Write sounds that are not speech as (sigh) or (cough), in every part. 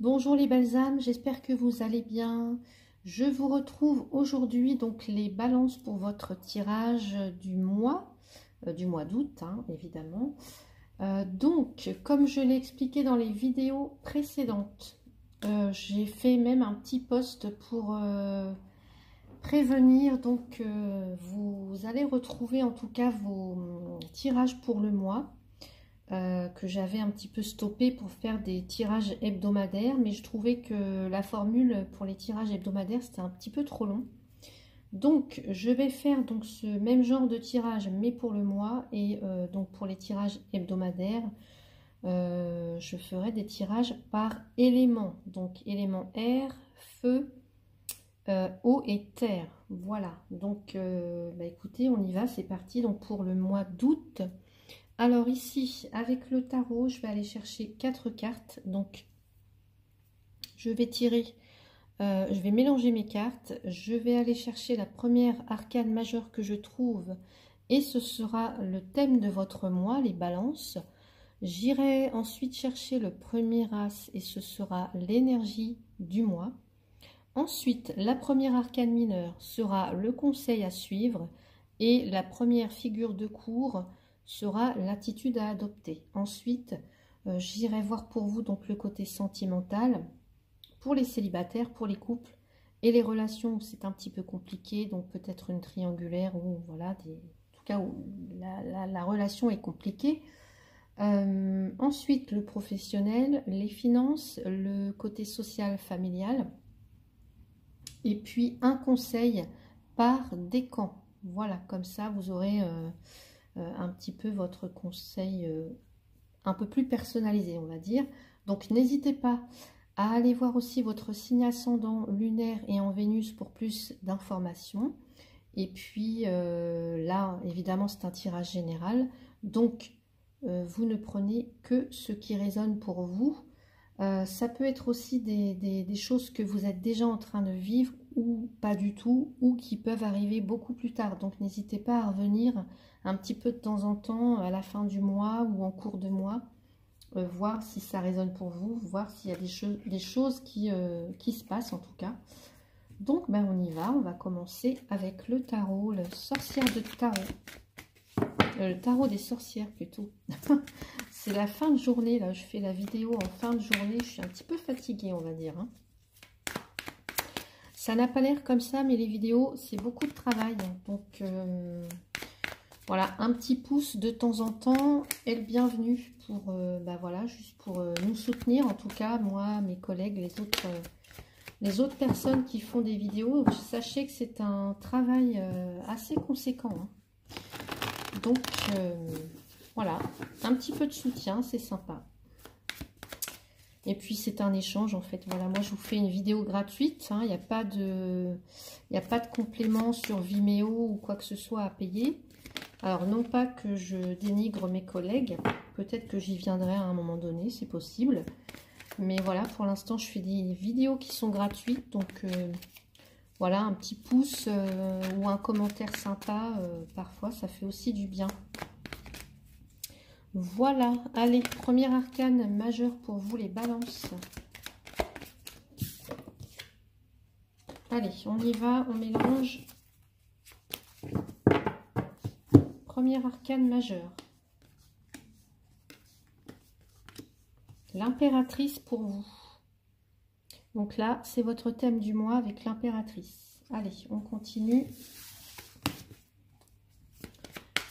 Bonjour les belles âmes, j'espère que vous allez bien. Je vous retrouve aujourd'hui donc les balances pour votre tirage du mois, euh, du mois d'août hein, évidemment. Euh, donc comme je l'ai expliqué dans les vidéos précédentes, euh, j'ai fait même un petit post pour prévenir. Donc vous allez retrouver en tout cas vos tirages pour le mois. Euh, que j'avais un petit peu stoppé pour faire des tirages hebdomadaires, mais je trouvais que la formule pour les tirages hebdomadaires c'était un petit peu trop long. Donc je vais faire donc ce même genre de tirage mais pour le mois et euh, donc pour les tirages hebdomadaires euh, je ferai des tirages par élément. Donc élément air, feu, eau et terre. Voilà. Donc bah, écoutez on y va c'est parti. Donc pour le mois d'août alors ici, avec le tarot, je vais aller chercher quatre cartes. Donc, je vais tirer, euh, je vais mélanger mes cartes. Je vais aller chercher la première arcane majeure que je trouve. Et ce sera le thème de votre mois, les balances. J'irai ensuite chercher le premier as et ce sera l'énergie du mois. Ensuite, la première arcane mineure sera le conseil à suivre et la première figure de cours sera l'attitude à adopter. Ensuite, euh, j'irai voir pour vous donc le côté sentimental, pour les célibataires, pour les couples et les relations où c'est un petit peu compliqué, donc peut-être une triangulaire ou voilà, en tout cas où la, relation est compliquée. Euh, ensuite, le professionnel, les finances, le côté social, familial. Et puis, un conseil par décan. Voilà, comme ça, vous aurez euh, un petit peu votre conseil euh, un peu plus personnalisé, on va dire. Donc n'hésitez pas à aller voir aussi votre signe ascendant lunaire et en Vénus pour plus d'informations. Et puis euh, là, évidemment, c'est un tirage général. Donc, vous ne prenez que ce qui résonne pour vous. ça peut être aussi des, choses que vous êtes déjà en train de vivre ou pas du tout, ou qui peuvent arriver beaucoup plus tard. Donc n'hésitez pas à revenir un petit peu de temps en temps à la fin du mois ou en cours de mois, euh, voir si ça résonne pour vous, voir s'il y a des, des choses qui, euh, qui, se passent en tout cas. Donc ben, on y va, on va commencer avec le tarot, le sorcière de tarot. Euh, le tarot des sorcières plutôt. (laughs) C'est la fin de journée, là je fais la vidéo en fin de journée, je suis un petit peu fatiguée on va dire. Hein. Ça n'a pas l'air comme ça, mais les vidéos, c'est beaucoup de travail. Donc, voilà, un petit pouce de temps en temps est le bienvenu pour, euh, bah voilà, juste pour euh, nous soutenir. En tout cas, moi, mes collègues, les autres, euh, les autres personnes qui font des vidéos, sachez que c'est un travail assez conséquent. Hein. Donc, voilà, un petit peu de soutien, c'est sympa. Et puis, c'est un échange, en fait. Voilà, moi, je vous fais une vidéo gratuite. Hein. Il n'y a, pas de, a pas de complément sur Vimeo ou quoi que ce soit à payer. Alors, non pas que je dénigre mes collègues, peut-être que j'y viendrai à un moment donné, c'est possible. Mais voilà, pour l'instant, je fais des vidéos qui sont gratuites, donc euh, voilà, un petit pouce euh, ou un commentaire sympa, euh, parfois, ça fait aussi du bien. Voilà, allez, première arcane majeure pour vous, les balances. Allez, on y va, on mélange Première arcane majeure. L'impératrice pour vous. Donc là, c'est votre thème du mois avec l'impératrice. Allez, on continue.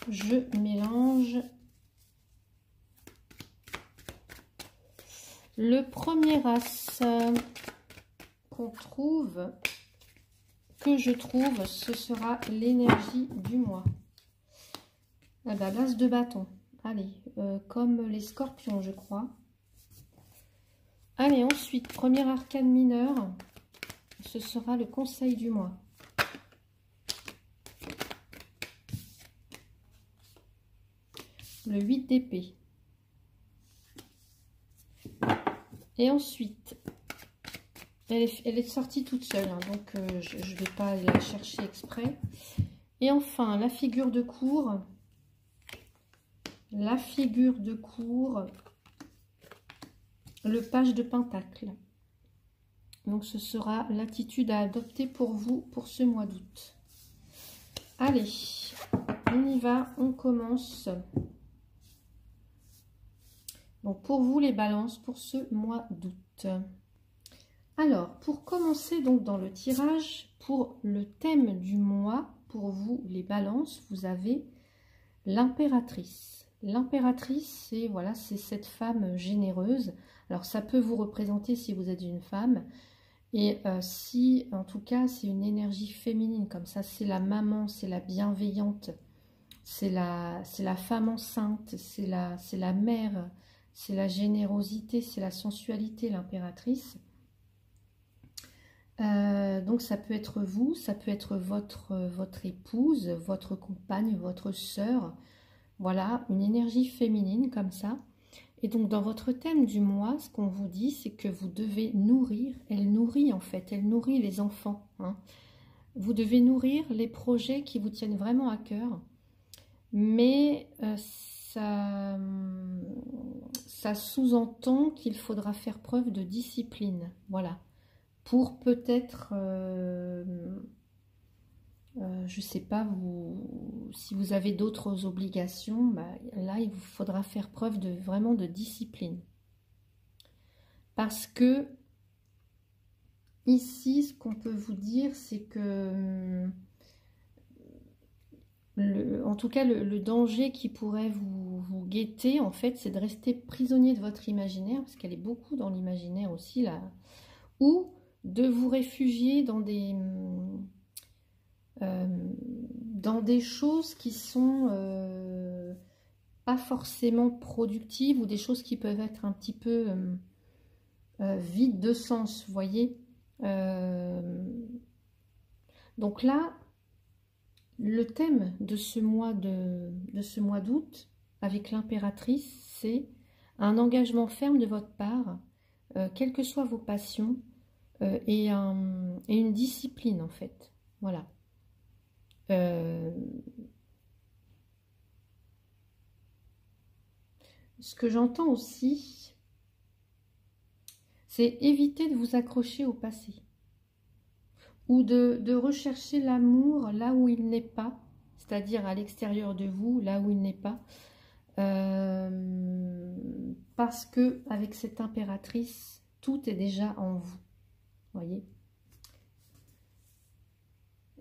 Je mélange. Le premier as qu'on trouve, que je trouve, ce sera l'énergie du mois. Ah bah, l'as de bâton. Allez, euh, comme les scorpions, je crois. Allez, ensuite, premier arcane mineur. Ce sera le conseil du mois. Le 8 d'épée. Et ensuite, elle est, sortie toute seule, hein, donc euh, je ne vais pas la chercher exprès. Et enfin, la figure de cour la figure de cour, le page de pentacle. Donc ce sera l'attitude à adopter pour vous pour ce mois d'août. Allez, on y va, on commence. Pour vous les balances pour ce mois d'août. Alors, pour commencer donc dans le tirage, pour le thème du mois, pour vous les balances, vous avez l'impératrice. L'impératrice, c'est voilà, c'est cette femme généreuse. Alors ça peut vous représenter si vous êtes une femme, et euh, si en tout cas c'est une énergie féminine, comme ça c'est la maman, c'est la bienveillante, c'est la, la femme enceinte, c'est la, la mère, c'est la générosité, c'est la sensualité, l'impératrice. Euh, donc ça peut être vous, ça peut être votre, votre épouse, votre compagne, votre sœur. Voilà, une énergie féminine comme ça. Et donc dans votre thème du mois, ce qu'on vous dit, c'est que vous devez nourrir, elle nourrit en fait, elle nourrit les enfants. Hein. Vous devez nourrir les projets qui vous tiennent vraiment à cœur. Mais euh, ça, ça sous-entend qu'il faudra faire preuve de discipline. Voilà pour peut-être, euh, euh, je ne sais pas, vous, si vous avez d'autres obligations, bah, là, il vous faudra faire preuve de vraiment de discipline. Parce que ici, ce qu'on peut vous dire, c'est que, en tout cas, le, danger qui pourrait vous, vous guetter, en fait, c'est de rester prisonnier de votre imaginaire, parce qu'elle est beaucoup dans l'imaginaire aussi, là, ou de vous réfugier dans des, euh, dans des choses qui sont euh, pas forcément productives ou des choses qui peuvent être un petit peu euh, vides de sens, vous voyez. donc là, le thème de ce mois d'août avec l'impératrice, c'est un engagement ferme de votre part, quelles que soient vos passions, euh, et, et, une discipline en fait. Voilà. Euh, ce que j'entends aussi, c'est éviter de vous accrocher au passé ou de, rechercher l'amour là où il n'est pas, c'est-à-dire à, l'extérieur de vous, là où il n'est pas. Euh, parce que avec cette impératrice, tout est déjà en vous voyez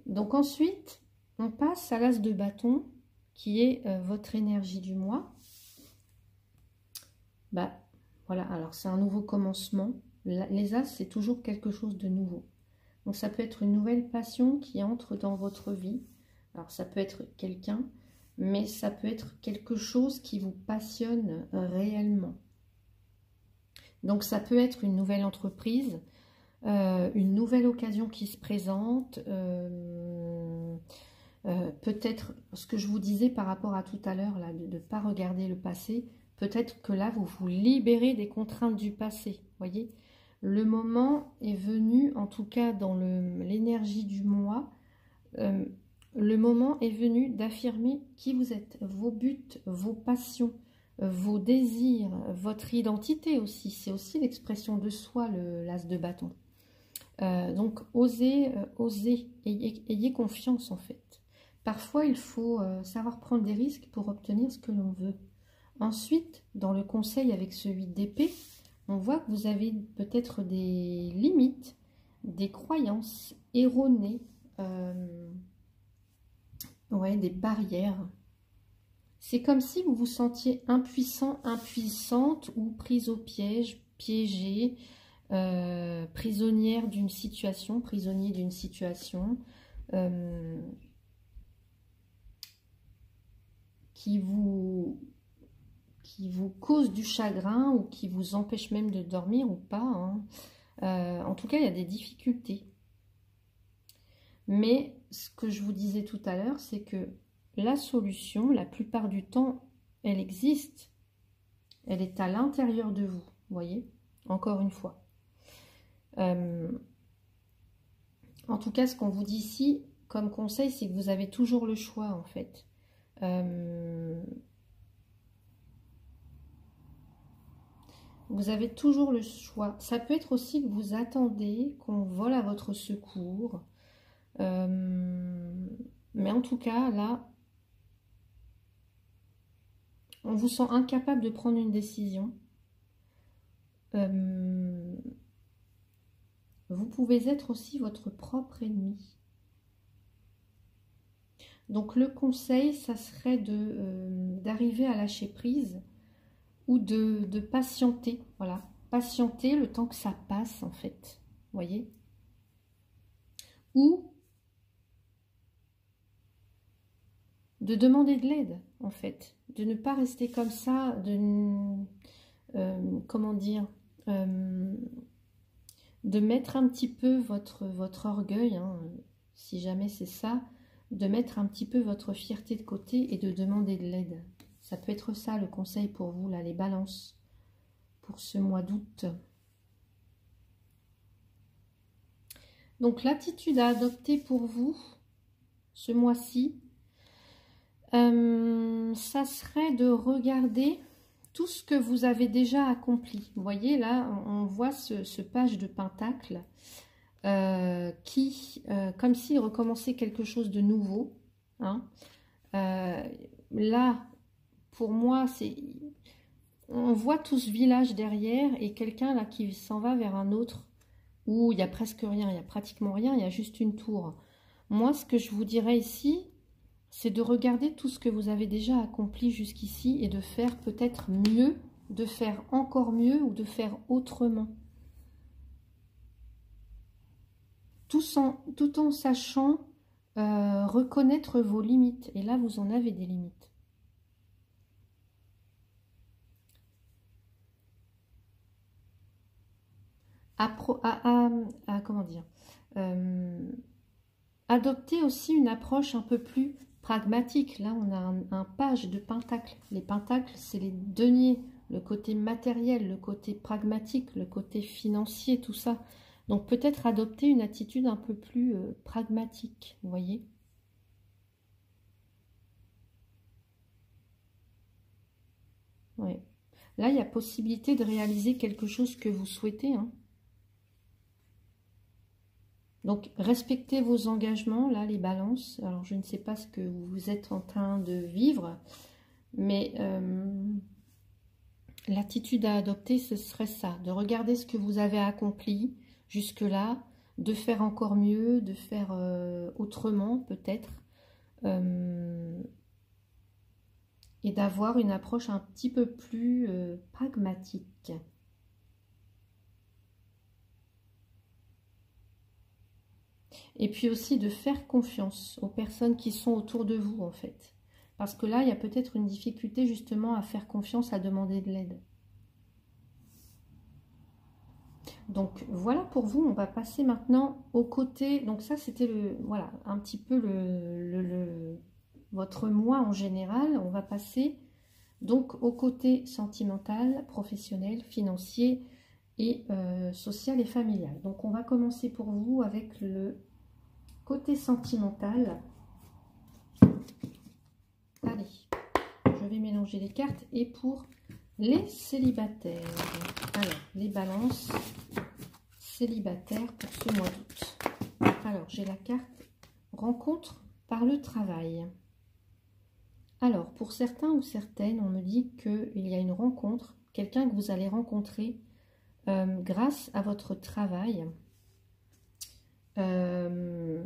Donc ensuite, on passe à l'as de bâton, qui est euh, votre énergie du mois. Bah, voilà, alors c'est un nouveau commencement. Les as, c'est toujours quelque chose de nouveau. Donc ça peut être une nouvelle passion qui entre dans votre vie. Alors ça peut être quelqu'un, mais ça peut être quelque chose qui vous passionne réellement. Donc ça peut être une nouvelle entreprise, euh, une nouvelle occasion qui se présente, euh, euh, peut-être ce que je vous disais par rapport à tout à l'heure, de ne pas regarder le passé, peut-être que là, vous vous libérez des contraintes du passé, voyez? Le moment est venu, en tout cas dans l'énergie du mois, le moment est venu d'affirmer qui vous êtes, vos buts, vos passions, vos désirs, votre identité aussi. C'est aussi l'expression de soi, l'as de bâton. Euh, donc, osez, euh, osez, ayez, confiance en fait. Parfois, il faut euh, savoir prendre des risques pour obtenir ce que l'on veut. Ensuite, dans le conseil avec ce 8 d'épée, on voit que vous avez peut-être des limites, des croyances erronées, ouais, des barrières. C'est comme si vous vous sentiez impuissant, impuissante ou prise au piège, piégé, euh, prisonnière d'une situation, prisonnier d'une situation euh, qui vous qui vous cause du chagrin ou qui vous empêche même de dormir ou pas. Hein. Euh, en tout cas, il y a des difficultés. Mais ce que je vous disais tout à l'heure, c'est que la solution, la plupart du temps, elle existe. Elle est à l'intérieur de vous, voyez Encore une fois. Euh, en tout cas, ce qu'on vous dit ici comme conseil, c'est que vous avez toujours le choix en fait. Euh, Vous avez toujours le choix. Ça peut être aussi que vous attendez qu'on vole à votre secours. Euh, mais en tout cas, là, on vous sent incapable de prendre une décision. Euh, vous pouvez être aussi votre propre ennemi. Donc le conseil, ça serait euh, d'arriver à lâcher prise ou de, patienter, voilà, patienter le temps que ça passe en fait, voyez. Ou de demander de l'aide en fait, de ne pas rester comme ça, de, euh, comment dire, euh, de mettre un petit peu votre, votre orgueil, hein, si jamais c'est ça, de mettre un petit peu votre fierté de côté et de demander de l'aide. Ça peut être ça le conseil pour vous, là, les balances, pour ce mois d'août. Donc l'attitude à adopter pour vous, ce mois-ci, euh, ça serait de regarder tout ce que vous avez déjà accompli. Vous voyez, là, on voit ce, page de pentacle euh, qui, euh, comme s'il recommençait quelque chose de nouveau. Hein. là, pour moi, c'est on voit tout ce village derrière et quelqu'un là qui s'en va vers un autre où il y a presque rien, il y a pratiquement rien, il y a juste une tour. Moi, ce que je vous dirais ici, c'est de regarder tout ce que vous avez déjà accompli jusqu'ici et de faire peut-être mieux, de faire encore mieux ou de faire autrement. Tout en, tout en sachant euh, reconnaître vos limites. Et là, vous en avez des limites. À, comment dire, euh, adopter aussi une approche un peu plus pragmatique. Là, on a un, page de pentacles. Les pentacles, c'est les deniers, le côté matériel, le côté pragmatique, le côté financier, tout ça. Donc peut-être adopter une attitude un peu plus euh, pragmatique, vous voyez. Là, il y a possibilité de réaliser quelque chose que vous souhaitez. Hein. Donc, respectez vos engagements, là, les balances. Alors, je ne sais pas ce que vous êtes en train de vivre, mais euh, l'attitude à adopter, ce serait ça, de regarder ce que vous avez accompli jusque-là, de faire encore mieux, de faire euh, autrement, peut-être, euh, et d'avoir une approche un petit peu plus pragmatique. Et puis aussi de faire confiance aux personnes qui sont autour de vous, en fait. Parce que là, il y a peut-être une difficulté justement à faire confiance, à demander de l'aide. Donc voilà pour vous, on va passer maintenant au côté, donc ça c'était le, voilà, un petit peu le, votre moi en général, on va passer donc au côté sentimental, professionnel, financier et euh, social et familial. Donc on va commencer pour vous avec le Côté sentimental, allez, je vais mélanger les cartes. Et pour les célibataires, alors, les balances célibataires pour ce mois d'août. Alors, j'ai la carte rencontre par le travail. Alors, pour certains ou certaines, on me dit qu'il y a une rencontre, quelqu'un que vous allez rencontrer euh, grâce à votre travail. Euh,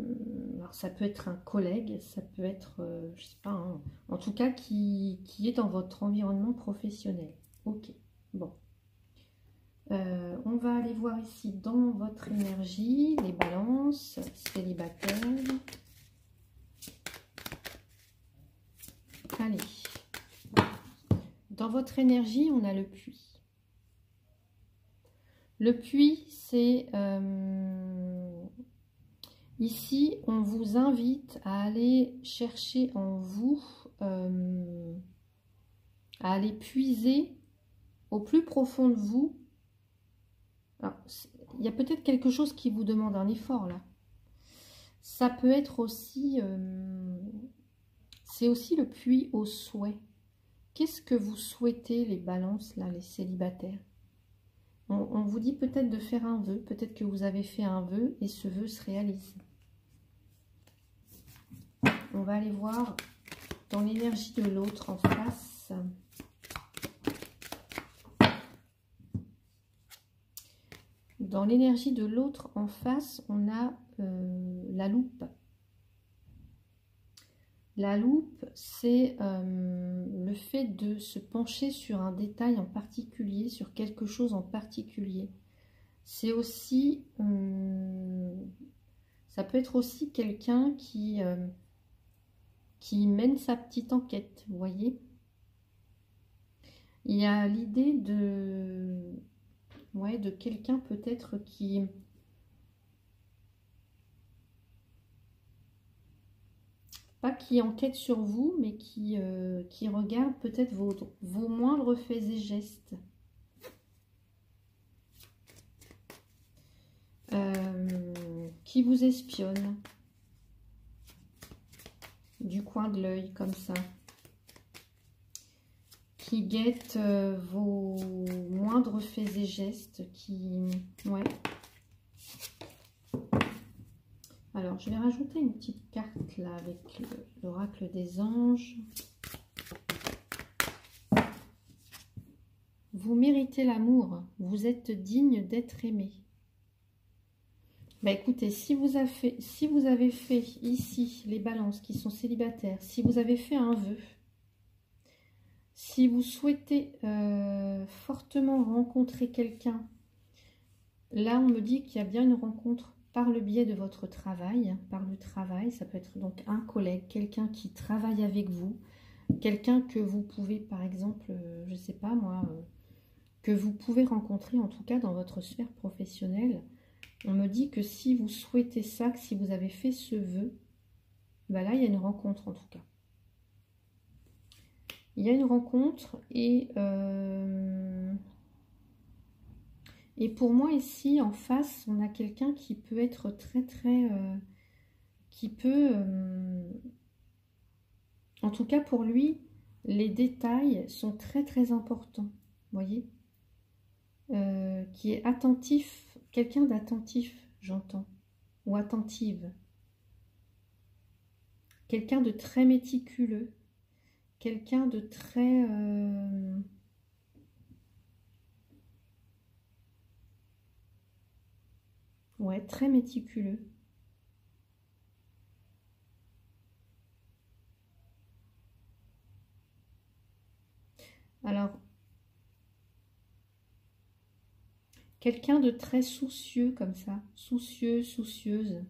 alors ça peut être un collègue, ça peut être, euh, je sais pas, en tout cas qui, est dans votre environnement professionnel. Ok, bon. Euh, on va aller voir ici dans votre énergie, les balances, célibataires. Allez. Dans votre énergie, on a le puits. Le puits, c'est Ici, on vous invite à aller chercher en vous, euh, à aller puiser au plus profond de vous. il y a peut-être quelque chose qui vous demande un effort là. Ça peut être aussi, euh, c'est aussi le puits au souhait. Qu'est-ce que vous souhaitez les balances là, les célibataires? On, vous dit peut-être de faire un vœu, peut-être que vous avez fait un vœu et ce vœu se réalise. On va aller voir dans l'énergie de l'autre en face. Dans l'énergie de l'autre en face, on a euh, la loupe. La loupe, c'est euh, le fait de se pencher sur un détail en particulier, sur quelque chose en particulier. C'est aussi, euh, ça peut être aussi quelqu'un qui, euh, qui mène sa petite enquête, vous voyez. Il y a l'idée de, ouais, de quelqu'un peut-être qui, pas qui enquête sur vous, mais qui, euh, regarde peut-être vos, vos moindres faits et gestes. Euh, qui vous espionne du coin de l'œil comme ça qui guette euh, vos moindres faits et gestes qui ouais alors, je vais rajouter une petite carte là avec l'oracle des anges. Vous méritez l'amour. Vous êtes digne d'être aimé. Bah écoutez, si vous, avez fait, ici les balances qui sont célibataires, si vous avez fait un vœu, si vous souhaitez euh, fortement rencontrer quelqu'un, là on me dit qu'il y a bien une rencontre par le biais de votre travail, par le travail, ça peut être donc un collègue, quelqu'un qui travaille avec vous, quelqu'un que vous pouvez par exemple, euh, je ne sais pas moi, euh, que vous pouvez rencontrer en tout cas dans votre sphère professionnelle. On me dit que si vous souhaitez ça, que si vous avez fait ce vœu, ben là il y a une rencontre en tout cas. Il y a une rencontre et euh, pour moi, ici, en face, on a quelqu'un qui peut être très, très... Euh, qui peut... Euh, en tout cas, pour lui, les détails sont très, très importants. Voyez Qui est attentif, quelqu'un d'attentif, j'entends. Ou attentive. Quelqu'un de très méticuleux. Quelqu'un de très... Ouais, très méticuleux. Alors, quelqu'un de très soucieux comme ça, soucieux, soucieuse.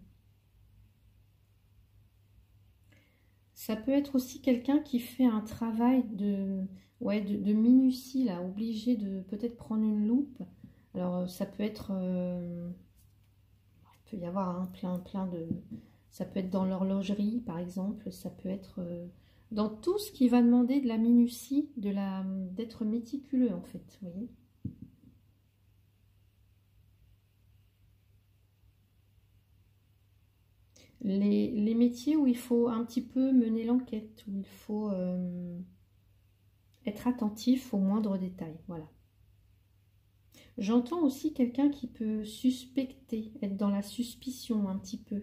Ça peut être aussi quelqu'un qui fait un travail de, ouais, de, minutie, là, obligé de peut-être prendre une loupe. Alors, ça peut être... Euh, peut y avoir un plein, plein de... Ça peut être dans l'horlogerie, par exemple. Ça peut être euh, dans tout ce qui va demander de la minutie, d'être méticuleux, en fait. Vous voyez les, métiers où il faut un petit peu mener l'enquête, où il faut euh, être attentif aux moindres détails. Voilà. J'entends aussi quelqu'un qui peut suspecter, être dans la suspicion un petit peu.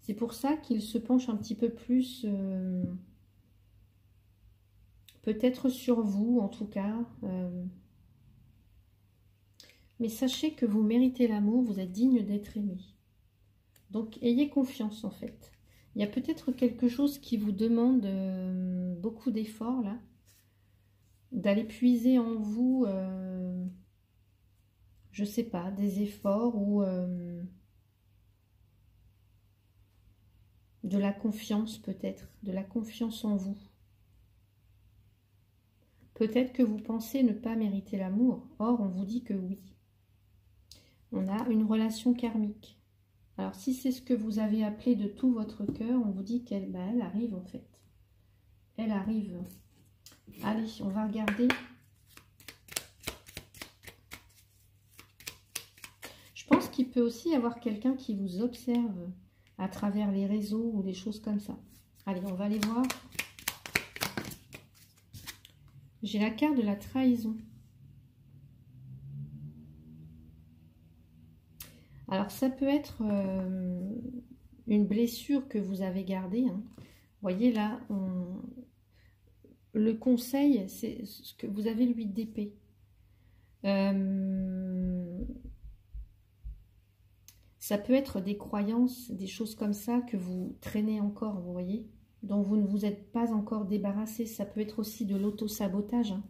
C'est pour ça qu'il se penche un petit peu plus, euh, peut-être sur vous en tout cas. Euh. Mais sachez que vous méritez l'amour, vous êtes digne d'être aimé. Donc ayez confiance en fait. Il y a peut-être quelque chose qui vous demande euh, beaucoup d'efforts là. D'aller puiser en vous je sais pas, des efforts ou euh, de la confiance peut-être, de la confiance en vous. Peut-être que vous pensez ne pas mériter l'amour, or on vous dit que oui. On a une relation karmique. Alors si c'est ce que vous avez appelé de tout votre cœur, on vous dit qu'elle bah, arrive en fait. Elle arrive. Allez, on va regarder qu'il peut aussi y avoir quelqu'un qui vous observe à travers les réseaux ou des choses comme ça. Allez, on va aller voir. J'ai la carte de la trahison. Alors, ça peut être euh, une blessure que vous avez gardée. Hein. Vous voyez là, le conseil, c'est ce que vous avez l'huile d'épée. Euh, ça peut être des croyances, des choses comme ça que vous traînez encore, vous voyez, dont vous ne vous êtes pas encore débarrassé. Ça peut être aussi de l'auto-sabotage. Hein.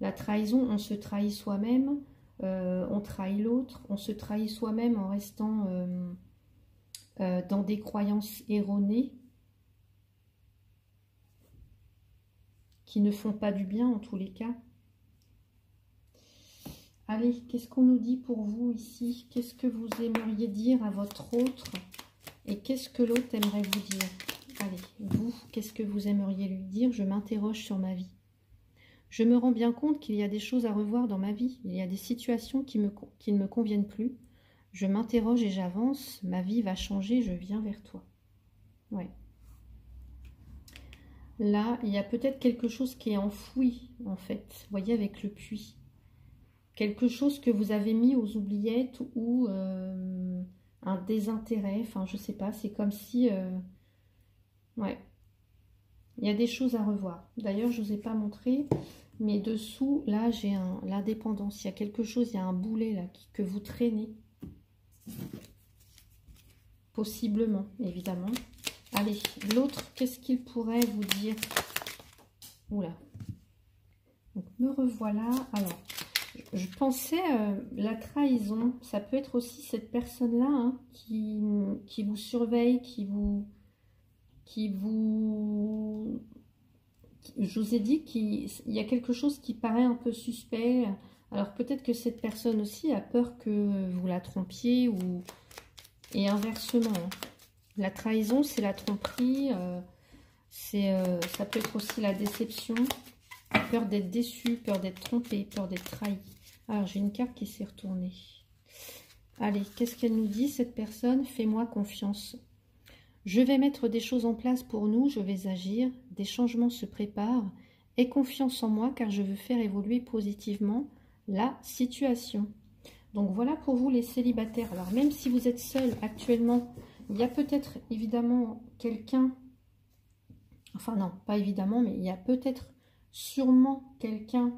La trahison, on se trahit soi-même, euh, on trahit l'autre, on se trahit soi-même en restant euh, euh, dans des croyances erronées qui ne font pas du bien en tous les cas. Allez, qu'est-ce qu'on nous dit pour vous ici? Qu'est-ce que vous aimeriez dire à votre autre? Et qu'est-ce que l'autre aimerait vous dire? Allez, vous, qu'est-ce que vous aimeriez lui dire? Je m'interroge sur ma vie. Je me rends bien compte qu'il y a des choses à revoir dans ma vie. Il y a des situations qui, ne me conviennent plus. Je m'interroge et j'avance. Ma vie va changer, je viens vers toi. Ouais. Là, il y a peut-être quelque chose qui est enfoui, en fait. Voyez, avec le puits quelque chose que vous avez mis aux oubliettes ou euh, un désintérêt, enfin je sais pas, c'est comme si... Euh, ouais. Il y a des choses à revoir. D'ailleurs, je ne vous ai pas montré, mais dessous, là, j'ai l'indépendance. Il y a quelque chose, il y a un boulet là que vous traînez. Possiblement, évidemment. Allez, l'autre, qu'est-ce qu'il pourrait vous dire? Oula. Me revoilà. Alors, je pensais euh, la trahison, ça peut être aussi cette personne-là hein, qui, qui, vous surveille, qui vous, qui vous, je vous ai dit qu'il y a quelque chose qui paraît un peu suspect. Alors peut-être que cette personne aussi a peur que vous la trompiez ou et inversement. Hein. La trahison, c'est la tromperie, euh, euh, ça peut être aussi la déception, peur d'être déçu, peur d'être trompé, peur d'être trahi. Alors, j'ai une carte qui s'est retournée. Allez, qu'est-ce qu'elle nous dit, cette personne? Fais-moi confiance. Je vais mettre des choses en place pour nous, je vais agir, des changements se préparent. Aie confiance en moi car je veux faire évoluer positivement la situation. Donc voilà pour vous les célibataires. Alors même si vous êtes seul actuellement, il y a peut-être évidemment quelqu'un, enfin non, pas évidemment, mais il y a peut-être sûrement quelqu'un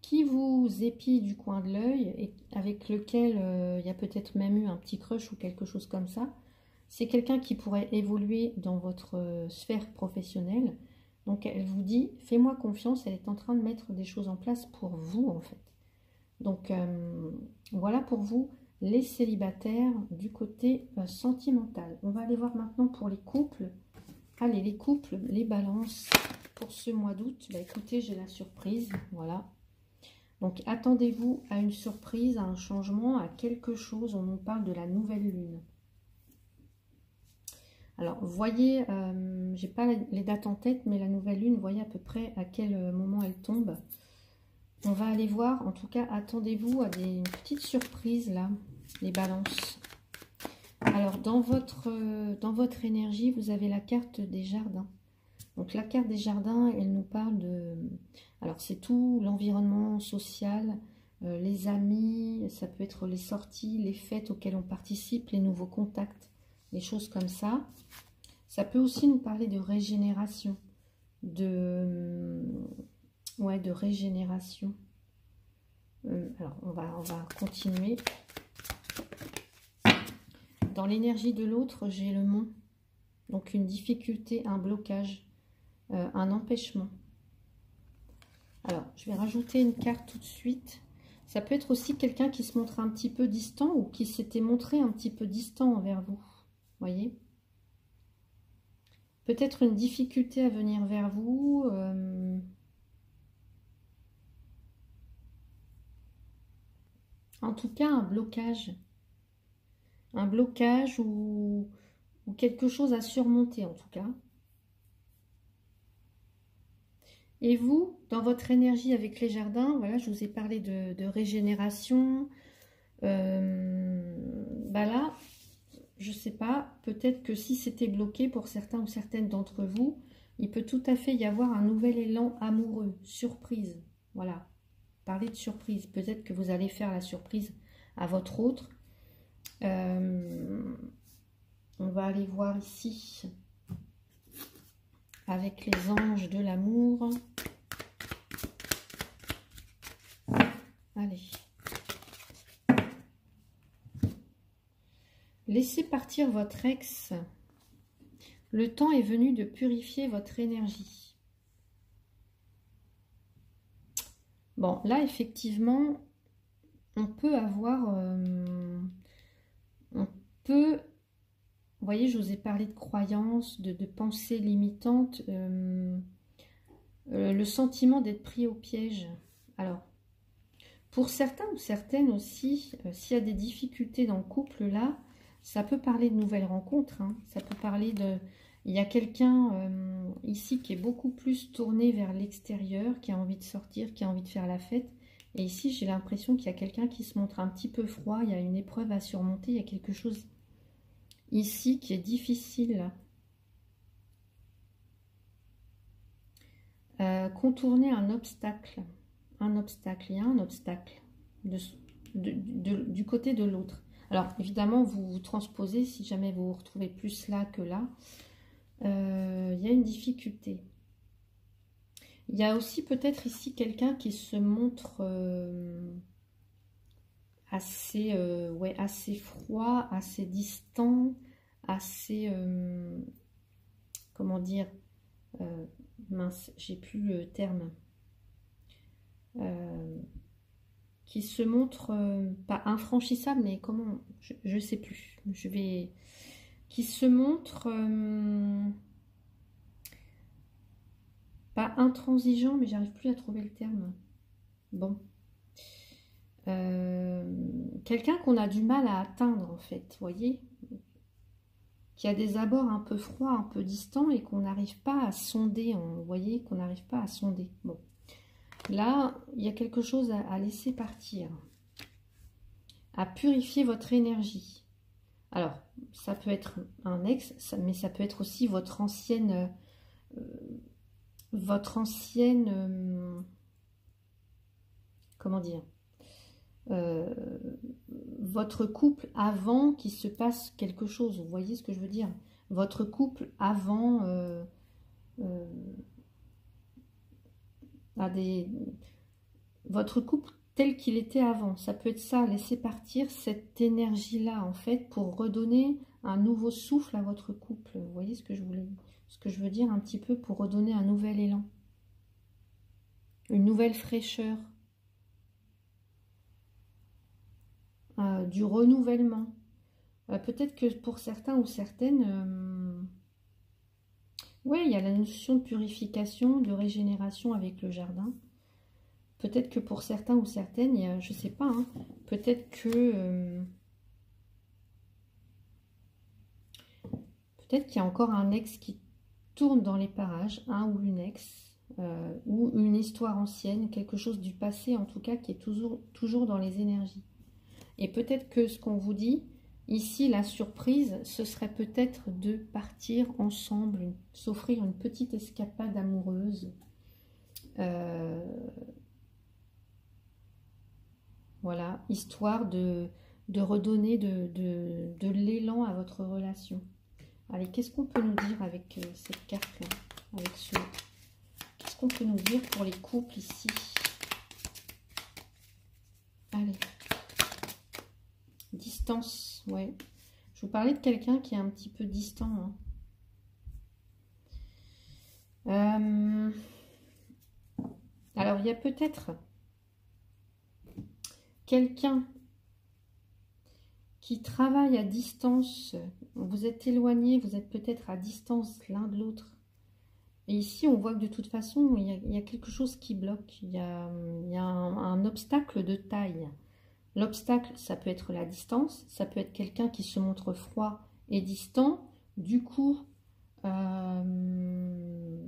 qui vous épie du coin de l'œil et avec lequel euh, il y a peut-être même eu un petit crush ou quelque chose comme ça, c'est quelqu'un qui pourrait évoluer dans votre euh, sphère professionnelle. Donc elle vous dit, fais-moi confiance, elle est en train de mettre des choses en place pour vous en fait. Donc euh, voilà pour vous les célibataires du côté sentimental. On va aller voir maintenant pour les couples. Allez, les couples, les balances pour ce mois d'août. Bah, écoutez, j'ai la surprise, voilà. Donc attendez-vous à une surprise, à un changement, à quelque chose. On nous parle de la nouvelle lune. Alors, voyez, euh, j'ai pas les dates en tête, mais la nouvelle lune, voyez à peu près à quel euh, moment elle tombe. On va aller voir, en tout cas, attendez-vous à des petites surprises là, les balances. Alors, dans votre, euh, dans votre énergie, vous avez la carte des jardins. Donc, la carte des jardins, elle nous parle de alors c'est tout l'environnement social, euh, les amis, ça peut être les sorties, les fêtes auxquelles on participe, les nouveaux contacts, les choses comme ça. Ça peut aussi nous parler de régénération, de, ouais, de régénération. Euh, alors on va, on va continuer. Dans l'énergie de l'autre, j'ai le mont. Donc une difficulté, un blocage, euh, un empêchement. Alors, je vais rajouter une carte tout de suite. Ça peut être aussi quelqu'un qui se montre un petit peu distant ou qui s'était montré un petit peu distant envers vous. Voyez Peut-être une difficulté à venir vers vous. Euh, en tout cas, un blocage. Un blocage ou quelque chose à surmonter en tout cas. Et vous, dans votre énergie avec les jardins, voilà, je vous ai parlé de, régénération. Euh, bah là, je ne sais pas, peut-être que si c'était bloqué pour certains ou certaines d'entre vous, il peut tout à fait y avoir un nouvel élan amoureux, surprise. Voilà, parler de surprise. Peut-être que vous allez faire la surprise à votre autre. Euh, va aller voir ici avec les anges de l'amour. Allez. Laissez partir votre ex. Le temps est venu de purifier votre énergie. Bon, là, effectivement, on peut avoir... Euh, on peut... Vous voyez, je vous ai parlé de croyances, de, pensées limitantes. Euh, euh, le sentiment d'être pris au piège. Alors, pour certains ou certaines aussi, s'il y a des difficultés dans le couple, là, ça peut parler de nouvelles rencontres. Hein. Ça peut parler de... Il y a quelqu'un ici qui est beaucoup plus tourné vers l'extérieur, qui a envie de sortir, qui a envie de faire la fête. Et ici, j'ai l'impression qu'il y a quelqu'un qui se montre un petit peu froid, il y a une épreuve à surmonter, il y a quelque chose ici qui est difficile. Euh, contourner un obstacle. Un obstacle, il y a un obstacle du côté de l'autre. Alors, évidemment, vous vous transposez si jamais vous vous retrouvez plus là que là. Euh, il y a une difficulté. Il y a aussi peut-être ici quelqu'un qui se montre euh, assez, euh, ouais, assez froid, assez distant, assez, comment dire, mince, j'ai plus le terme, qui se montre pas infranchissable, mais comment, je ne sais plus, je vais, qui se montre pas intransigeant, mais j'arrive plus à trouver le terme. Bon. Euh, quelqu'un qu'on a du mal à atteindre, en fait, vous voyez Qui a des abords un peu froids, un peu distants, et qu'on n'arrive pas à sonder, vous voyez Qu'on n'arrive pas à sonder. Là, il y a quelque chose à, laisser partir. À purifier votre énergie. Alors, ça peut être un ex, mais ça peut être aussi votre ancienne... Euh, votre ancienne... Euh, comment dire euh, Votre couple avant qu'il se passe quelque chose. Vous voyez ce que je veux dire? Votre couple avant... votre couple tel qu'il était avant. Ça peut être ça, laisser partir cette énergie-là, en fait, pour redonner un nouveau souffle à votre couple. Vous voyez ce que je voulais ce que je veux dire un petit peu pour redonner un nouvel élan, une nouvelle fraîcheur, euh, du renouvellement. Euh, peut-être que pour certains ou certaines, euh, ouais, il y a la notion de purification, de régénération avec le jardin. Peut-être que pour certains ou certaines, je ne sais pas, hein, peut-être que... peut-être qu'il y a encore un ex qui tourne dans les parages, un ou une ex, euh, ou une histoire ancienne, quelque chose du passé en tout cas qui est toujours, toujours dans les énergies. Et peut-être que ce qu'on vous dit, ici la surprise, ce serait peut-être de partir ensemble, s'offrir une petite escapade amoureuse. Euh, voilà, histoire de, redonner de, de l'élan à votre relation. Allez, qu'est-ce qu'on peut nous dire avec euh, cette carte-là Avec ce... Qu'est-ce qu'on peut nous dire pour les couples ici? Allez. Distance, ouais. Je vous parlais de quelqu'un qui est un petit peu distant. Hein. Euh, alors, il y a peut-être quelqu'un qui travaille à distance, vous êtes éloigné, vous êtes peut-être à distance l'un de l'autre. Et ici, on voit que de toute façon, il y a, quelque chose qui bloque. Il y a, un, obstacle de taille. L'obstacle, ça peut être la distance, ça peut être quelqu'un qui se montre froid et distant. Du coup, euh,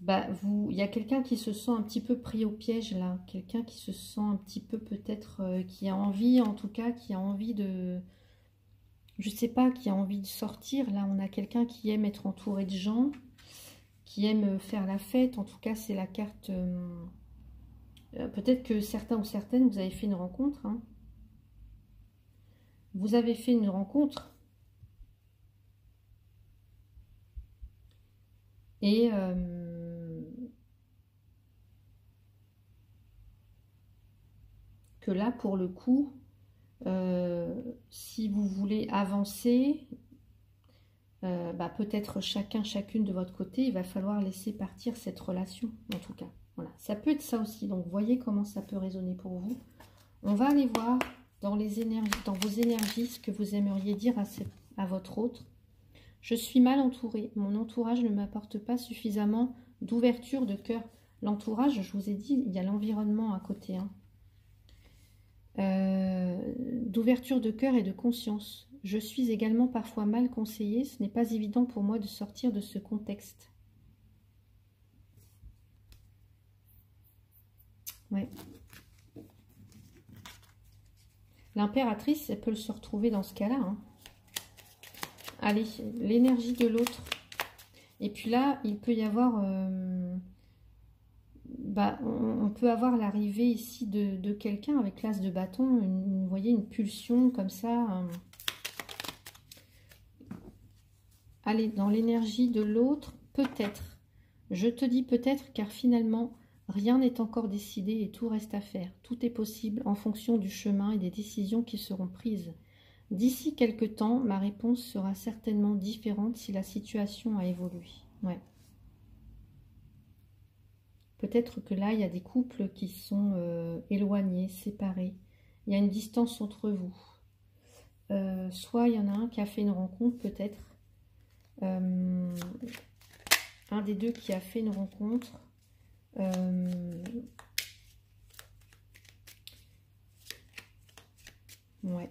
bah, il y a quelqu'un qui se sent un petit peu pris au piège là, quelqu'un qui se sent un petit peu peut-être, euh, qui a envie en tout cas, qui a envie de, je sais pas, qui a envie de sortir. Là, on a quelqu'un qui aime être entouré de gens, qui aime faire la fête. En tout cas, c'est la carte. Euh, euh, peut-être que certains ou certaines, vous avez fait une rencontre. Hein. Vous avez fait une rencontre. Et... Euh, que là, pour le coup, euh, si vous voulez avancer, bah, peut-être chacun, chacune de votre côté, il va falloir laisser partir cette relation, en tout cas. Voilà, ça peut être ça aussi. Donc, voyez comment ça peut résonner pour vous. On va aller voir dans, les énergies, dans vos énergies ce que vous aimeriez dire à, votre autre. Je suis mal entourée. Mon entourage ne m'apporte pas suffisamment d'ouverture de cœur. L'entourage, je vous ai dit, il y a l'environnement à côté. Hein. Euh, d'ouverture de cœur et de conscience. Je suis également parfois mal conseillée. Ce n'est pas évident pour moi de sortir de ce contexte. L'impératrice, elle peut se retrouver dans ce cas-là. Hein. Allez, l'énergie de l'autre. Et puis là, il peut y avoir... Euh, bah, on, peut avoir l'arrivée ici de, quelqu'un avec l'as de bâton. vous voyez, une pulsion comme ça. Allez, dans l'énergie de l'autre, peut-être. Je te dis peut-être car finalement, rien n'est encore décidé et tout reste à faire. Tout est possible en fonction du chemin et des décisions qui seront prises. D'ici quelques temps, ma réponse sera certainement différente si la situation a évolué. Ouais. Peut-être que là, il y a des couples qui sont euh, éloignés, séparés. Il y a une distance entre vous. Euh, soit il y en a un qui a fait une rencontre, peut-être. Euh, un des deux qui a fait une rencontre. Ouais.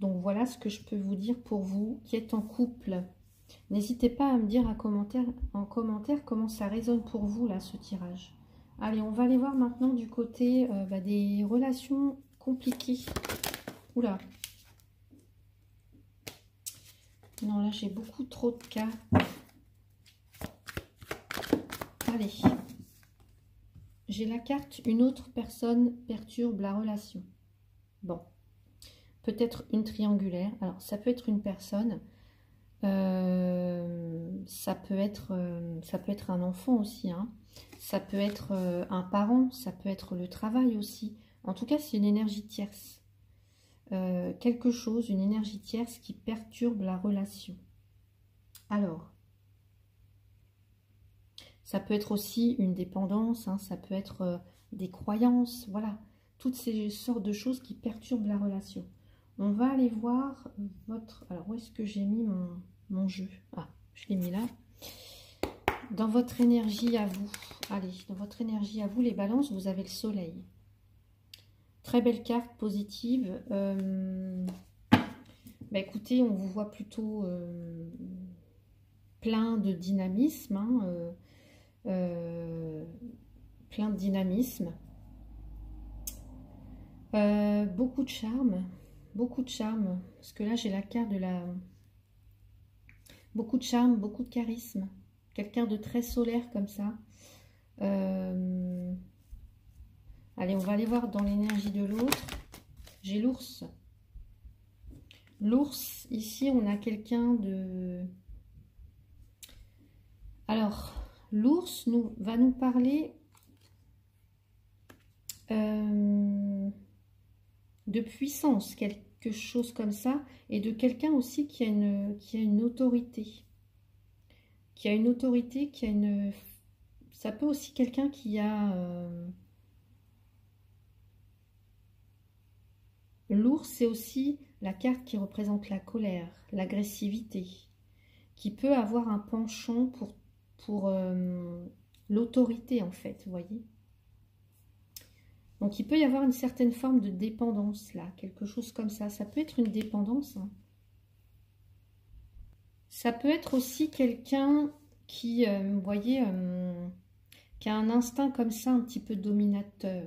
Donc voilà ce que je peux vous dire pour vous qui êtes en couple. N'hésitez pas à me dire en commentaire, en commentaire comment ça résonne pour vous là ce tirage. Allez, on va aller voir maintenant du côté euh, bah, des relations compliquées. Oula. Non, là j'ai beaucoup trop de cas. Allez. J'ai la carte « Une autre personne perturbe la relation ». Bon peut-être une triangulaire. Alors, ça peut être une personne, euh, ça, peut être, euh, ça peut être un enfant aussi, hein. ça peut être euh, un parent, ça peut être le travail aussi. En tout cas, c'est une énergie tierce. quelque chose, une énergie tierce qui perturbe la relation. Alors, ça peut être aussi une dépendance, hein. ça peut être des croyances, voilà. Toutes ces sortes de choses qui perturbent la relation. On va aller voir votre... Alors, où est-ce que j'ai mis mon, jeu? Ah, je l'ai mis là. Dans votre énergie à vous. Allez, dans votre énergie à vous, les balances, vous avez le soleil. Très belle carte positive. Euh, bah, écoutez, on vous voit plutôt euh, plein de dynamisme. Hein, euh, plein de dynamisme. beaucoup de charme beaucoup de charme. Parce que là, j'ai la carte de la... Beaucoup de charme, beaucoup de charisme. Quelqu'un de très solaire comme ça. Euh, allez, on va aller voir dans l'énergie de l'autre. J'ai l'ours. L'ours, ici, on a quelqu'un de... Alors, l'ours va nous parler... Euh, de puissance, quelque chose comme ça, et de quelqu'un aussi qui a, une, qui a une autorité. Qui a une autorité, qui a une... Ça peut aussi quelqu'un qui a... Euh, L'ours, c'est aussi la carte qui représente la colère, l'agressivité, qui peut avoir un penchant pour, pour euh, l'autorité, en fait, vous voyez donc il peut y avoir une certaine forme de dépendance là, quelque chose comme ça. Ça peut être une dépendance. Hein. Ça peut être aussi quelqu'un qui, euh, vous voyez, euh, qui a un instinct comme ça un petit peu dominateur.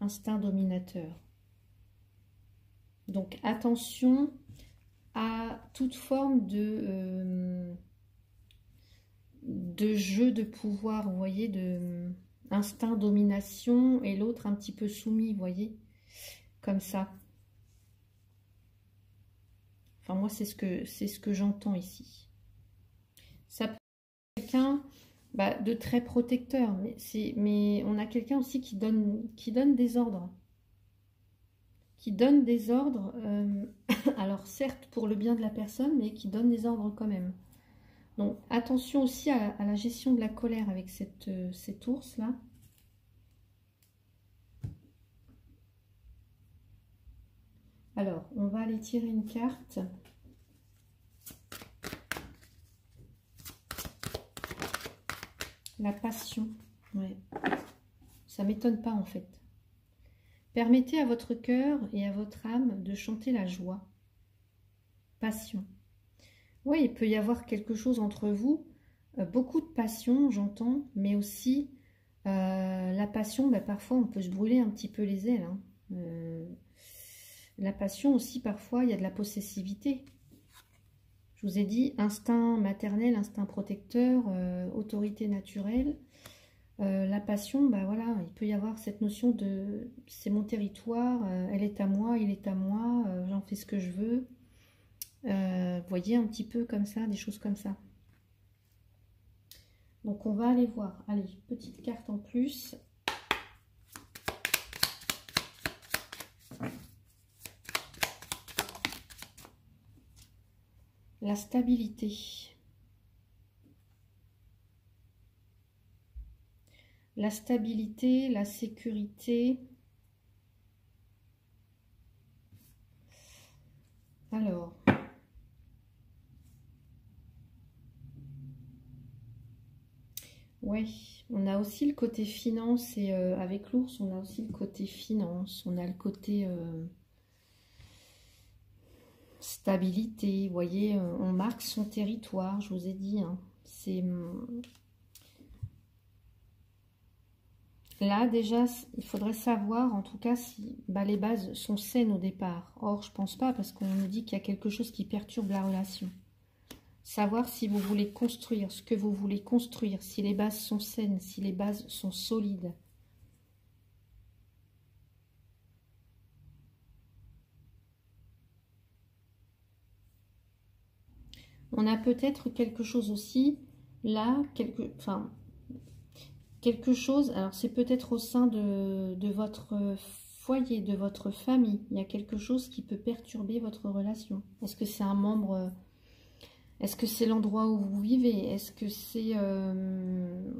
Instinct dominateur. Donc attention à toute forme de, de jeu de pouvoir, vous voyez, de instinct domination et l'autre un petit peu soumis, vous voyez, comme ça. Enfin, moi, c'est ce que, ce que j'entends ici. Ça peut être quelqu'un bah, de très protecteur, mais, mais on a quelqu'un aussi qui donne, qui donne des ordres. Qui donne des ordres, euh, (coughs) alors certes pour le bien de la personne, mais qui donne des ordres quand même. Donc attention aussi à, la gestion de la colère avec cette, euh, cet ours-là. Alors, on va aller tirer une carte. La passion. Ouais. Ça m'étonne pas en fait. Permettez à votre cœur et à votre âme de chanter la joie. Passion. Oui, il peut y avoir quelque chose entre vous. Euh, beaucoup de passion, j'entends, mais aussi euh, la passion, bah, parfois on peut se brûler un petit peu les ailes. Hein. Euh, la passion aussi, parfois, il y a de la possessivité. Je vous ai dit instinct maternel, instinct protecteur, autorité naturelle. La passion, bah voilà, il peut y avoir cette notion de c'est mon territoire, elle est à moi, il est à moi, j'en fais ce que je veux. Vous voyez un petit peu comme ça, des choses comme ça. Donc on va aller voir. Allez, petite carte en plus. la stabilité. La stabilité, la sécurité. Alors, oui, on a aussi le côté finance et euh, avec l'ours, on a aussi le côté finance, on a le côté... Euh, stabilité. Vous voyez, euh, on marque son territoire, je vous ai dit. Hein. C'est hum, Là, déjà, il faudrait savoir, en tout cas, si bah, les bases sont saines au départ. Or, je pense pas, parce qu'on nous dit qu'il y a quelque chose qui perturbe la relation. Savoir si vous voulez construire, ce que vous voulez construire, si les bases sont saines, si les bases sont solides. On a peut-être quelque chose aussi, là, quelque, enfin, quelque chose, alors c'est peut-être au sein de, votre foyer, de votre famille, il y a quelque chose qui peut perturber votre relation. Est-ce que c'est un membre, est-ce que c'est l'endroit où vous vivez? Est-ce que c'est... Euh,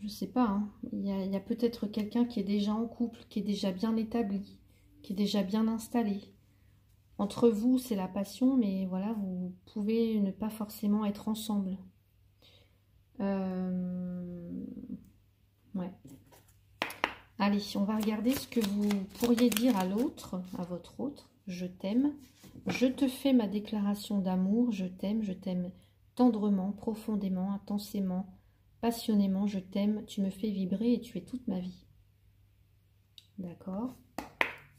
je sais pas, hein. il y a peut-être quelqu'un qui est déjà en couple, qui est déjà bien établi, qui est déjà bien installé. Entre vous, c'est la passion, mais voilà, vous pouvez ne pas forcément être ensemble. Euh, ouais. Allez, on va regarder ce que vous pourriez dire à l'autre, à votre autre. Je t'aime. Je te fais ma déclaration d'amour. Je t'aime. Je t'aime tendrement, profondément, intensément, passionnément. Je t'aime. Tu me fais vibrer et tu es toute ma vie. D'accord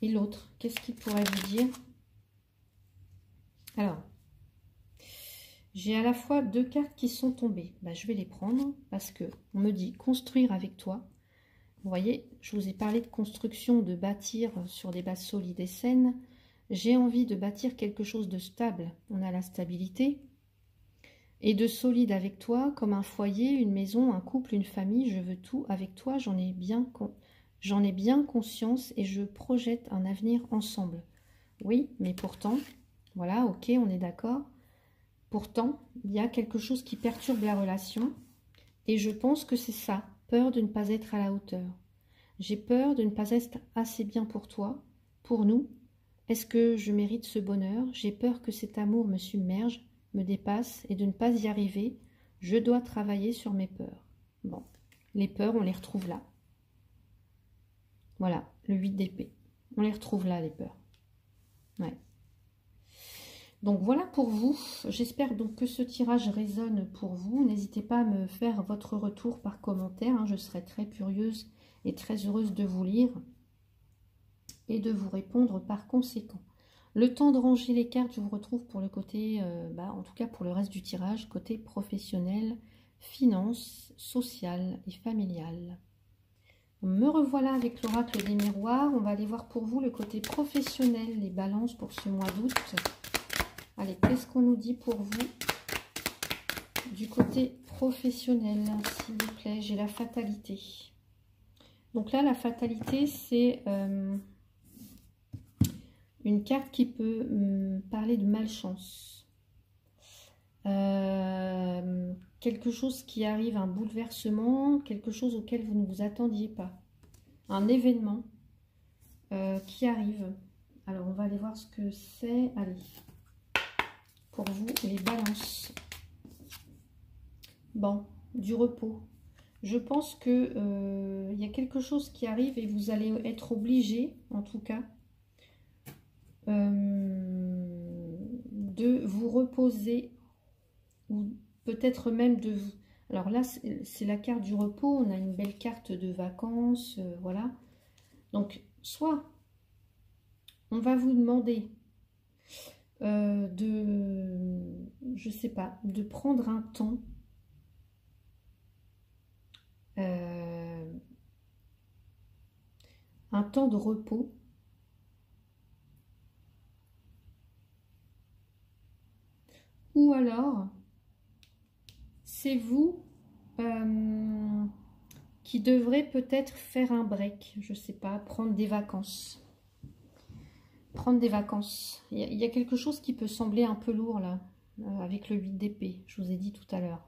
Et l'autre, qu'est-ce qu'il pourrait vous dire? Alors, j'ai à la fois deux cartes qui sont tombées. Bah, je vais les prendre parce que on me dit construire avec toi. Vous voyez, je vous ai parlé de construction, de bâtir sur des bases solides et saines. J'ai envie de bâtir quelque chose de stable. On a la stabilité. Et de solide avec toi, comme un foyer, une maison, un couple, une famille. Je veux tout avec toi. J'en ai bien, conscience et je projette un avenir ensemble. Oui, mais pourtant, voilà, ok, on est d'accord. Pourtant, il y a quelque chose qui perturbe la relation. Et je pense que c'est ça, peur de ne pas être à la hauteur. J'ai peur de ne pas être assez bien pour toi, pour nous. Est-ce que je mérite ce bonheur? J'ai peur que cet amour me submerge, me dépasse et de ne pas y arriver. Je dois travailler sur mes peurs. Bon, les peurs, on les retrouve là. Voilà, le 8 d'épée. On les retrouve là, les peurs. Ouais. Donc voilà pour vous. J'espère donc que ce tirage résonne pour vous. N'hésitez pas à me faire votre retour par commentaire. Hein. Je serai très curieuse et très heureuse de vous lire et de vous répondre par conséquent. Le temps de ranger les cartes, je vous retrouve pour le côté, euh, bah, en tout cas pour le reste du tirage, côté professionnel, finance, social et familial. Me revoilà avec l'oracle des miroirs. On va aller voir pour vous le côté professionnel, les balances pour ce mois d'août. Allez, qu'est-ce qu'on nous dit pour vous du côté professionnel, s'il vous plaît, j'ai la fatalité. Donc là, la fatalité, c'est euh, une carte qui peut hum, parler de malchance. Euh, quelque chose qui arrive, un bouleversement, quelque chose auquel vous ne vous attendiez pas. Un événement euh, qui arrive. Alors, on va aller voir ce que c'est. Allez, pour vous, les balances. Bon, du repos. Je pense que euh, il y a quelque chose qui arrive et vous allez être obligé, en tout cas, de vous reposer ou peut-être même de vous... Alors là, c'est la carte du repos. On a une belle carte de vacances, voilà. Donc, soit on va vous demander euh, de, je sais pas, de prendre un temps euh, un temps de repos ou alors c'est vous euh, qui devrez peut-être faire un break, je sais pas, prendre des vacances. Prendre des vacances. Il y, a, quelque chose qui peut sembler un peu lourd là, euh, avec le 8 d'épée, je vous ai dit tout à l'heure.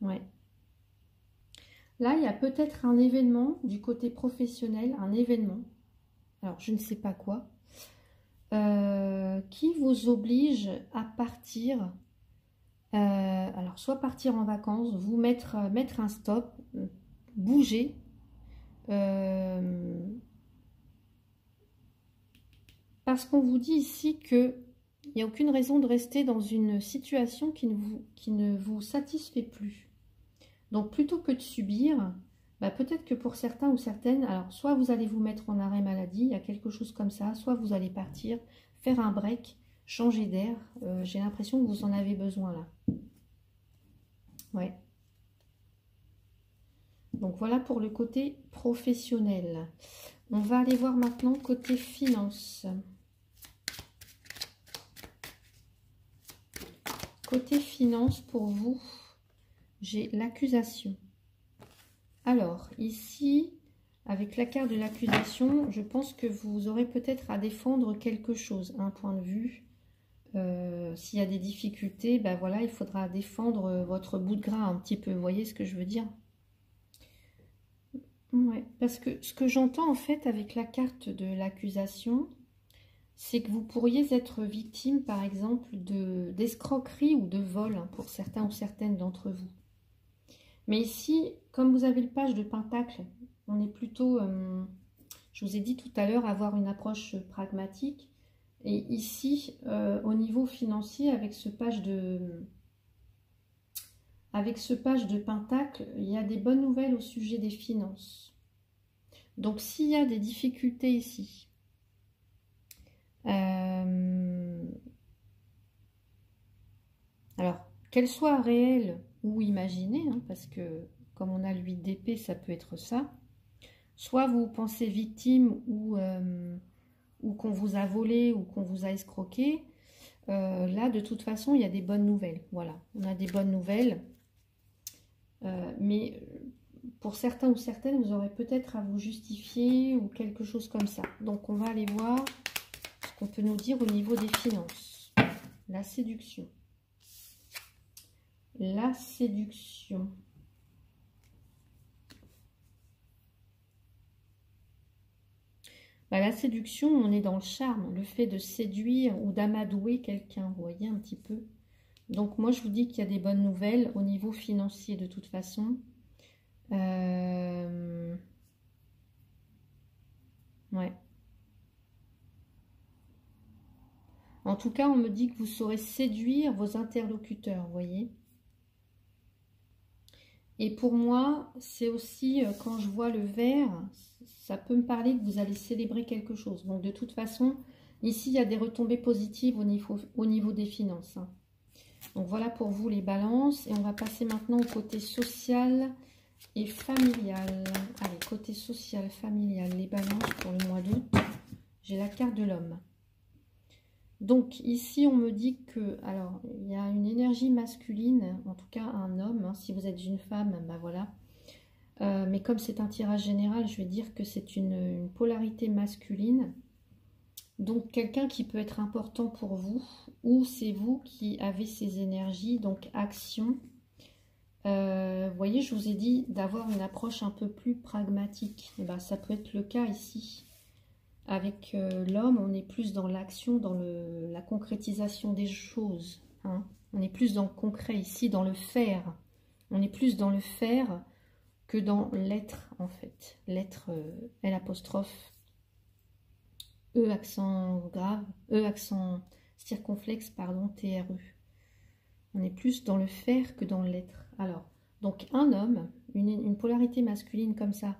Ouais. Là, il y a peut-être un événement du côté professionnel, un événement, alors je ne sais pas quoi, euh, qui vous oblige à partir euh, alors, soit partir en vacances, vous mettre, euh, un stop, bouger. Parce qu'on vous dit ici que il n'y a aucune raison de rester dans une situation qui ne vous satisfait plus. Donc, plutôt que de subir, bah, peut-être que pour certains ou certaines, alors soit vous allez vous mettre en arrêt maladie, il y a quelque chose comme ça, soit vous allez partir, faire un break, changer d'air. J'ai l'impression que vous en avez besoin là. Ouais. Donc voilà pour le côté professionnel. On va aller voir maintenant côté finance. Côté finance, pour vous, j'ai l'accusation. Alors, ici, avec la carte de l'accusation, je pense que vous aurez peut-être à défendre quelque chose, un point de vue, euh, s'il y a des difficultés, ben voilà, il faudra défendre euh, votre bout de gras un petit peu. Vous voyez ce que je veux dire? Parce que ce que j'entends en fait avec la carte de l'accusation, c'est que vous pourriez être victime, par exemple, d'escroquerie ou de vol hein, pour certains ou certaines d'entre vous. Mais ici, comme vous avez le page de Pentacle, on est plutôt, euh, je vous ai dit tout à l'heure, avoir une approche pragmatique. Et ici, euh, au niveau financier, avec ce page de avec ce page de Pentacle, il y a des bonnes nouvelles au sujet des finances. Donc s'il y a des difficultés ici, euh, alors qu'elles soient réelles ou imaginées, hein, parce que comme on a l'huile d'épée, ça peut être ça, soit vous pensez victime ou... Euh, ou qu'on vous a volé ou qu'on vous a escroqué, euh, là, de toute façon, il y a des bonnes nouvelles. Voilà, on a des bonnes nouvelles. Euh, mais pour certains ou certaines, vous aurez peut-être à vous justifier ou quelque chose comme ça. Donc, on va aller voir ce qu'on peut nous dire au niveau des finances. La séduction. La séduction. Bah, la séduction, on est dans le charme, le fait de séduire ou d'amadouer quelqu'un, vous voyez un petit peu. Donc moi, je vous dis qu'il y a des bonnes nouvelles au niveau financier de toute façon. Euh, ouais. En tout cas, on me dit que vous saurez séduire vos interlocuteurs, vous voyez. Et pour moi, c'est aussi, euh, quand je vois le vert, ça peut me parler que vous allez célébrer quelque chose. Donc de toute façon, ici, il y a des retombées positives au niveau, au niveau des finances. Hein. Donc voilà pour vous les balances. Et on va passer maintenant au côté social et familial. Allez, côté social, familial, les balances pour le mois d'août. J'ai la carte de l'homme. Donc ici, on me dit que, alors, il y a une énergie masculine, en tout cas un homme. Hein. si vous êtes une femme, ben voilà. Euh, mais comme c'est un tirage général, je vais dire que c'est une, polarité masculine. Donc quelqu'un qui peut être important pour vous, ou c'est vous qui avez ces énergies, donc action. Euh, vous voyez, je vous ai dit d'avoir une approche un peu plus pragmatique. Et eh ben, ça peut être le cas ici. Avec euh, l'homme, on est plus dans l'action, dans la concrétisation des choses. Hein. On est plus dans le concret ici, dans le faire. On est plus dans le faire que dans l'être, en fait. L'être, euh, L apostrophe, E accent grave, E accent circonflexe, pardon, TRE. On est plus dans le faire que dans l'être. Alors, donc un homme, une polarité masculine comme ça,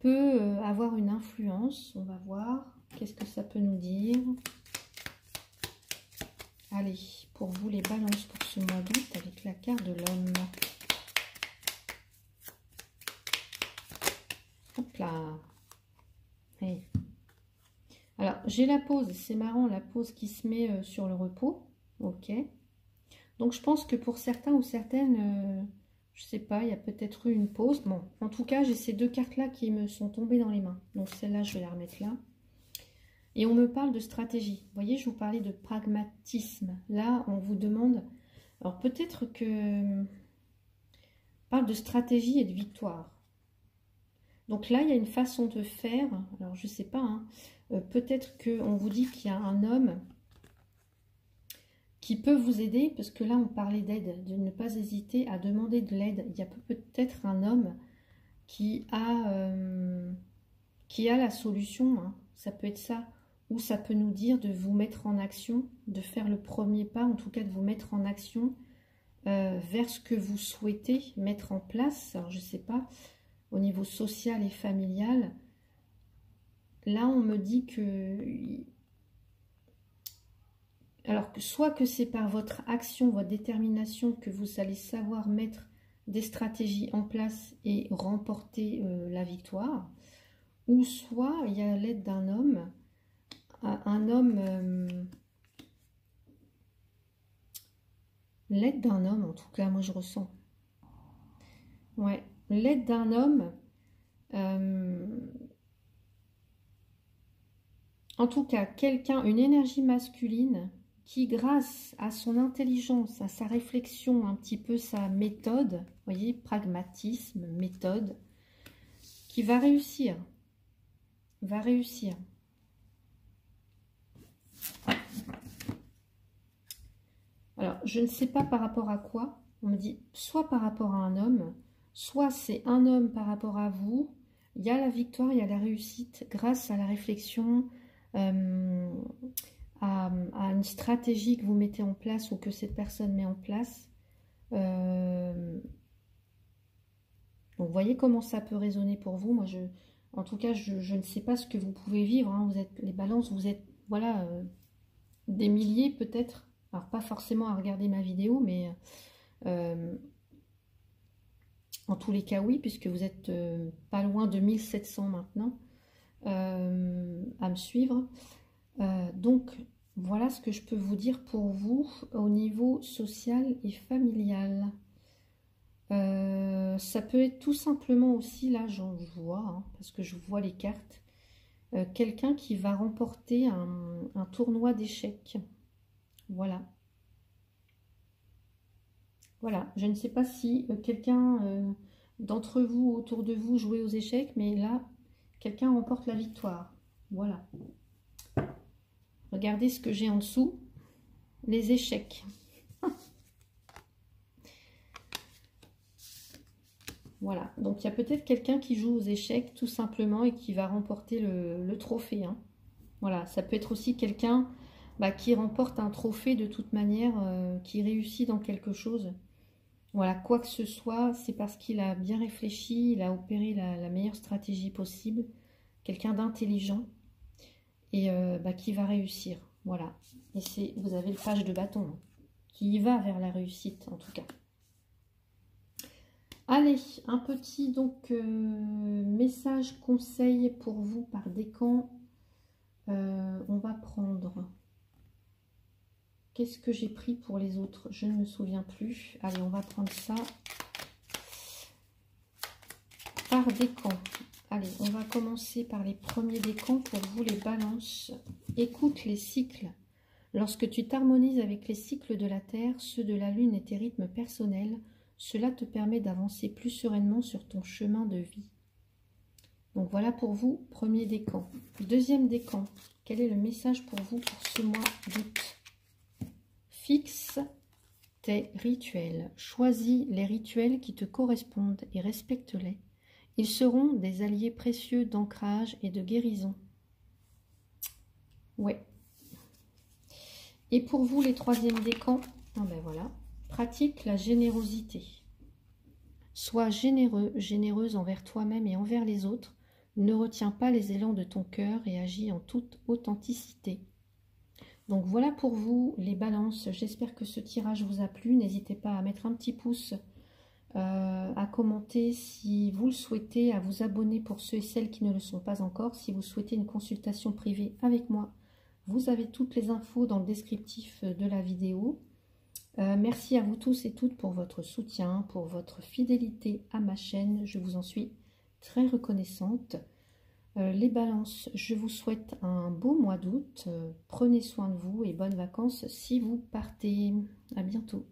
peut euh, avoir une influence. On va voir qu'est-ce que ça peut nous dire. Allez, pour vous les balances pour ce mois d'août avec la carte de l'homme. Hop là. Alors, j'ai la pause. C'est marrant, la pause qui se met euh, sur le repos. Ok. Donc, je pense que pour certains ou certaines... Euh, je sais pas, il y a peut-être eu une pause. Bon, en tout cas, j'ai ces deux cartes-là qui me sont tombées dans les mains. Donc celle-là, je vais la remettre là. Et on me parle de stratégie. Vous voyez, je vous parlais de pragmatisme. Là, on vous demande... Alors peut-être que... Parle de stratégie et de victoire. Donc là, il y a une façon de faire. Alors, je ne sais pas. Hein. Euh, peut-être qu'on vous dit qu'il y a un homme qui peut vous aider, parce que là on parlait d'aide, de ne pas hésiter à demander de l'aide. Il y a peut-être un homme qui a, euh, qui a la solution, hein. ça peut être ça, ou ça peut nous dire de vous mettre en action, de faire le premier pas, en tout cas de vous mettre en action euh, vers ce que vous souhaitez mettre en place, alors je ne sais pas, au niveau social et familial. Là on me dit que alors, que soit que c'est par votre action, votre détermination que vous allez savoir mettre des stratégies en place et remporter euh, la victoire, ou soit il y a l'aide d'un homme, un homme, euh, l'aide d'un homme en tout cas, moi je ressens. Ouais, l'aide d'un homme, euh, en tout cas, quelqu'un, une énergie masculine qui, grâce à son intelligence, à sa réflexion, un petit peu sa méthode, voyez, pragmatisme, méthode, qui va réussir, va réussir. Alors, je ne sais pas par rapport à quoi. On me dit soit par rapport à un homme, soit c'est un homme par rapport à vous. Il y a la victoire, il y a la réussite grâce à la réflexion, euh, à, une stratégie que vous mettez en place ou que cette personne met en place. Euh, vous voyez comment ça peut résonner pour vous. Moi, je, en tout cas, je, ne sais pas ce que vous pouvez vivre. Hein. Vous êtes les balances, vous êtes voilà euh, des milliers peut-être. Alors, pas forcément à regarder ma vidéo, mais euh, en tous les cas, oui, puisque vous êtes pas loin de 1700 maintenant à me suivre. Euh, donc, voilà ce que je peux vous dire pour vous au niveau social et familial. Euh, ça peut être tout simplement aussi, là j'en vois, hein, parce que je vois les cartes, euh, quelqu'un qui va remporter un, tournoi d'échecs. Voilà. Voilà, je ne sais pas si quelqu'un d'entre vous, autour de vous, jouait aux échecs, mais là, quelqu'un remporte la victoire. Voilà. Regardez ce que j'ai en dessous. Les échecs. (laughs) voilà. Donc, il y a peut-être quelqu'un qui joue aux échecs tout simplement et qui va remporter le, trophée. Hein. Voilà. Ça peut être aussi quelqu'un bah, qui remporte un trophée de toute manière, euh, qui réussit dans quelque chose. Voilà, quoi que ce soit, c'est parce qu'il a bien réfléchi, il a opéré la meilleure stratégie possible. Quelqu'un d'intelligent et euh, bah, qui va réussir. Voilà. Et c'est, vous avez le page de bâton hein, qui va vers la réussite en tout cas. Allez, un petit donc euh, message conseil pour vous par décan. Euh, on va prendre Qu'est-ce que j'ai pris pour les autres? Je ne me souviens plus. Allez, on va prendre ça par décan. Allez, on va commencer par les premiers décans pour vous les balances. Écoute les cycles. Lorsque tu t'harmonises avec les cycles de la Terre, ceux de la Lune et tes rythmes personnels, cela te permet d'avancer plus sereinement sur ton chemin de vie. Donc voilà pour vous, premier décan. Deuxième décan, quel est le message pour vous pour ce mois d'août? Fixe tes rituels. Choisis les rituels qui te correspondent et respecte-les. Ils seront des alliés précieux d'ancrage et de guérison. Ouais. Et pour vous, les troisièmes décans, ah ben voilà, pratique la générosité. Sois généreux, généreuse envers toi-même et envers les autres. Ne retiens pas les élans de ton cœur et agis en toute authenticité. Donc voilà pour vous les balances. J'espère que ce tirage vous a plu. N'hésitez pas à mettre un petit pouce euh, à commenter si vous le souhaitez, à vous abonner pour ceux et celles qui ne le sont pas encore. Si vous souhaitez une consultation privée avec moi, vous avez toutes les infos dans le descriptif de la vidéo. Euh, merci à vous tous et toutes pour votre soutien, pour votre fidélité à ma chaîne. Je vous en suis très reconnaissante. Euh, les balances, je vous souhaite un beau mois d'août. prenez soin de vous et bonnes vacances si vous partez. À bientôt.